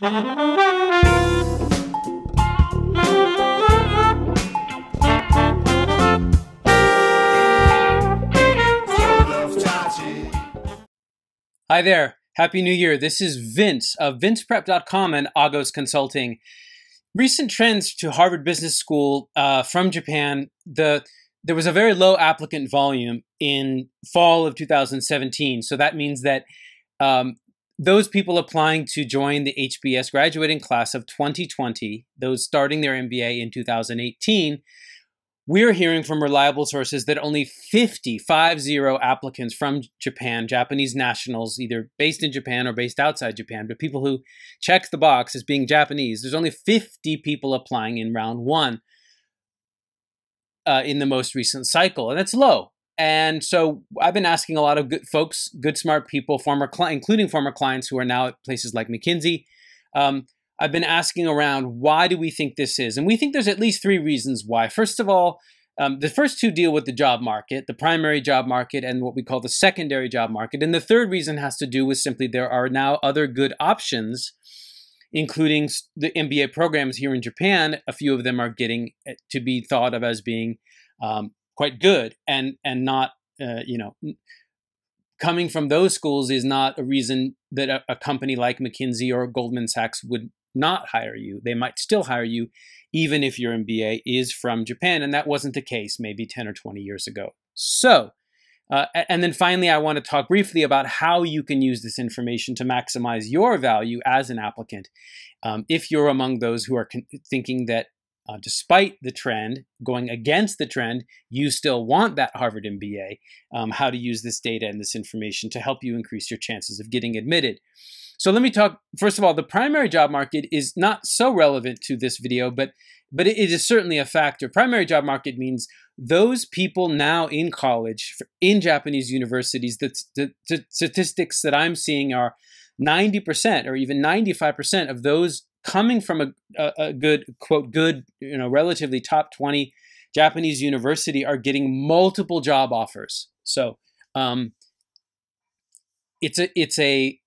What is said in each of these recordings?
Hi there. Happy New Year. This is Vince of vinceprep.com and Agos Consulting. Recent trends to Harvard Business School uh, from Japan. The there was a very low applicant volume in fall of 2017. So that means that um, those people applying to join the HBS graduating class of 2020, those starting their MBA in 2018, we're hearing from reliable sources that only 50, 50 applicants from Japan, Japanese nationals, either based in Japan or based outside Japan, but people who check the box as being Japanese, there's only 50 people applying in round one uh, in the most recent cycle, and that's low. And so I've been asking a lot of good folks, good, smart people, former cli- including former clients who are now at places like McKinsey. Um, I've been asking around why do we think this is? And we think there's at least three reasons why. First of all, um, the first two deal with the job market, the primary job market, and what we call the secondary job market. And the third reason has to do with simply there are now other good options, including the MBA programs here in Japan. A few of them are getting eh, to be thought of as being um, quite good and and not uh, you know coming from those schools is not a reason that a, a company like McKinsey or Goldman Sachs would not hire you. They might still hire you, even if your MBA is from Japan. And that wasn't the case maybe 10 or 20 years ago. So, uh, and then finally, I want to talk briefly about how you can use this information to maximize your value as an applicant. Um, if you're among those who are thinking that uh, despite the trend, going against the trend, you still want that Harvard MBA, um, how to use this data and this information to help you increase your chances of getting admitted. So let me talk, first of all, the primary job market is not so relevant to this video, but, but it is certainly a factor. Primary job market means those people now in college, in Japanese universities, the, the, the statistics that I'm seeing are 90% or even 95% of those coming from a, a, a, good, quote, good, you know, relatively top 20 Japanese university are getting multiple job offers. So um, it's a, it's a,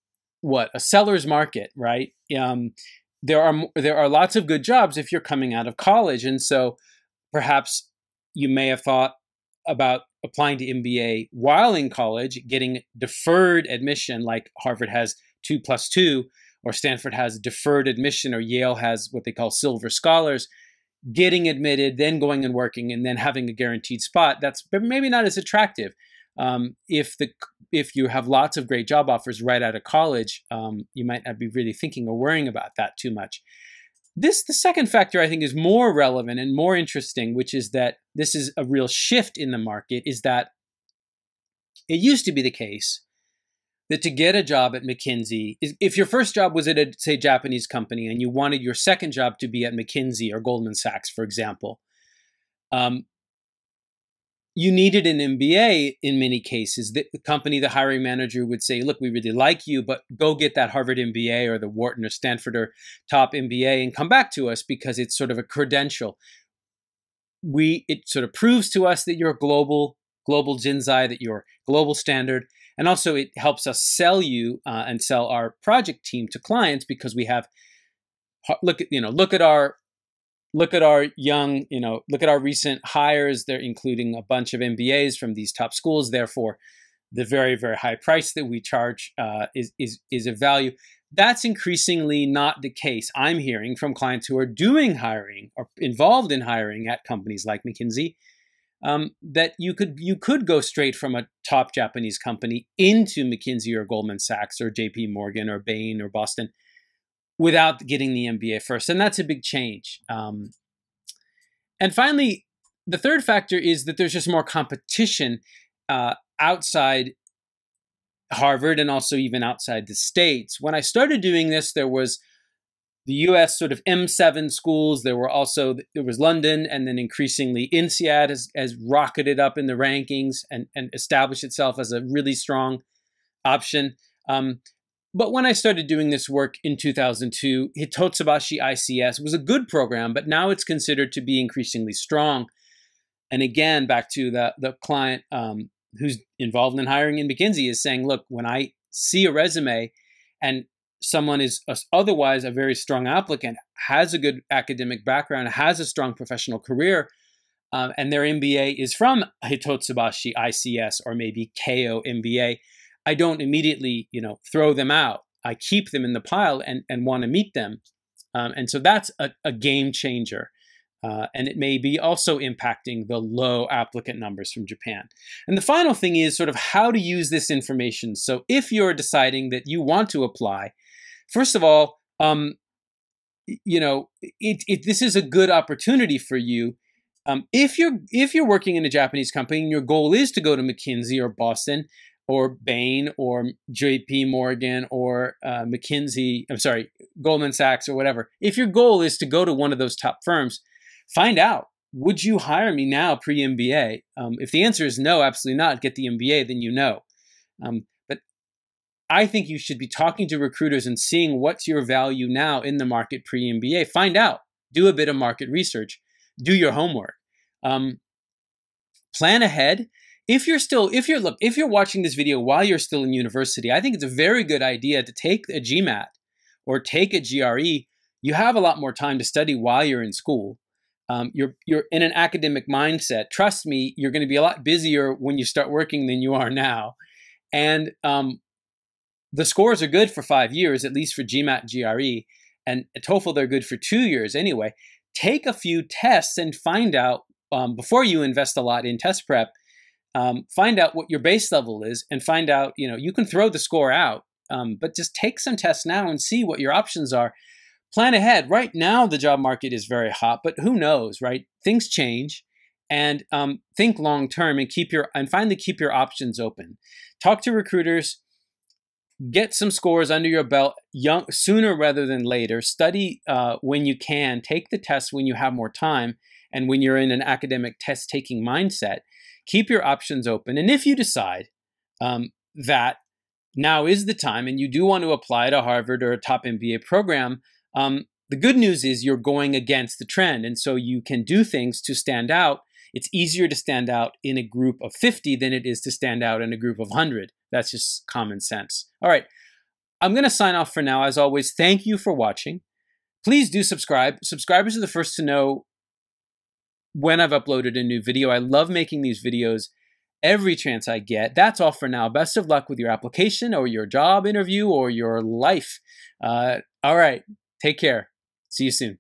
what a seller's market, right? Um, there are there are lots of good jobs if you're coming out of college, and so perhaps you may have thought about applying to MBA while in college, getting deferred admission, like Harvard has two plus two, or Stanford has deferred admission, or Yale has what they call silver scholars. Getting admitted, then going and working, and then having a guaranteed spot. That's maybe not as attractive. Um, if the if you have lots of great job offers right out of college, um, you might not be really thinking or worrying about that too much. This the second factor I think is more relevant and more interesting, which is that this is a real shift in the market. Is that it used to be the case that to get a job at McKinsey, if your first job was at a say Japanese company and you wanted your second job to be at McKinsey or Goldman Sachs, for example, um, you needed an MBA in many cases. The company, the hiring manager would say, look, we really like you, but go get that Harvard MBA or the Wharton or Stanford or top MBA and come back to us because it's sort of a credential. We it sort of proves to us that you're a global, global Jinzai, that you're global standard. And also it helps us sell you uh, and sell our project team to clients because we have look at you know look at our look at our young, you know, look at our recent hires. They're including a bunch of MBAs from these top schools. Therefore, the very, very high price that we charge uh, is, is, is a value. That's increasingly not the case. I'm hearing from clients who are doing hiring or involved in hiring at companies like McKinsey um, that you could you could go straight from a top Japanese company into McKinsey or Goldman Sachs or J.P. Morgan or Bain or Boston without getting the MBA first. And that's a big change. Um, and finally, the third factor is that there's just more competition uh, outside Harvard and also even outside the States. When I started doing this, there was the US sort of M7 schools. There were also, there was London, and then increasingly INSEAD has, has rocketed up in the rankings and, and established itself as a really strong option. Um, but when I started doing this work in 2002, Hitotsubashi ICS was a good program, but now it's considered to be increasingly strong. And again, back to the, the client um, who's involved in hiring in McKinsey is saying, look, when I see a resume and someone is otherwise a very strong applicant, has a good academic background, has a strong professional career, um, and their MBA is from Hitotsubashi ICS or maybe Keio MBA, I don't immediately, you know, throw them out. I keep them in the pile and, and want to meet them. Um, and so that's a, a game changer. Uh, and it may be also impacting the low applicant numbers from Japan. And the final thing is sort of how to use this information. So if you're deciding that you want to apply, first of all, um, you know, it, it, this is a good opportunity for you. Um, if you're if you're working in a Japanese company and your goal is to go to McKinsey or Boston or Bain or J.P. Morgan or uh, McKinsey, I'm sorry, Goldman Sachs or whatever. If your goal is to go to one of those top firms, find out would you hire me now pre MBA? Um, if the answer is no, absolutely not, get the MBA, then you know. Um, I think you should be talking to recruiters and seeing what's your value now in the market pre MBA. Find out, do a bit of market research, do your homework, um, plan ahead. If you're still, if you're look, if you're watching this video while you're still in university, I think it's a very good idea to take a GMAT or take a GRE. You have a lot more time to study while you're in school um, you're you're in an academic mindset. Trust me, you're going to be a lot busier when you start working than you are now, and um, the scores are good for five years, at least for GMAT, GRE, and TOEFL they're good for two years anyway. Take a few tests and find out um, before you invest a lot in test prep. Um, find out what your base level is, and find out you know you can throw the score out, um, but just take some tests now and see what your options are plan ahead. Right now, the job market is very hot, but who knows, right? Things change, and um, think long term and keep your and finally keep your options open. Talk to recruiters. Get some scores under your belt young, sooner rather than later. Study uh, when you can. Take the test when you have more time and when you're in an academic test taking mindset. Keep your options open. And if you decide um, that now is the time and you do want to apply to Harvard or a top MBA program, um, the good news is you're going against the trend, and so you can do things to stand out. It's easier to stand out in a group of 50 than it is to stand out in a group of 100. That's just common sense. All right, I'm going to sign off for now. As always, thank you for watching. Please do subscribe. Subscribers are the first to know when I've uploaded a new video. I love making these videos every chance I get. That's all for now. Best of luck with your application or your job interview or your life. Uh, all right. Take care. See you soon.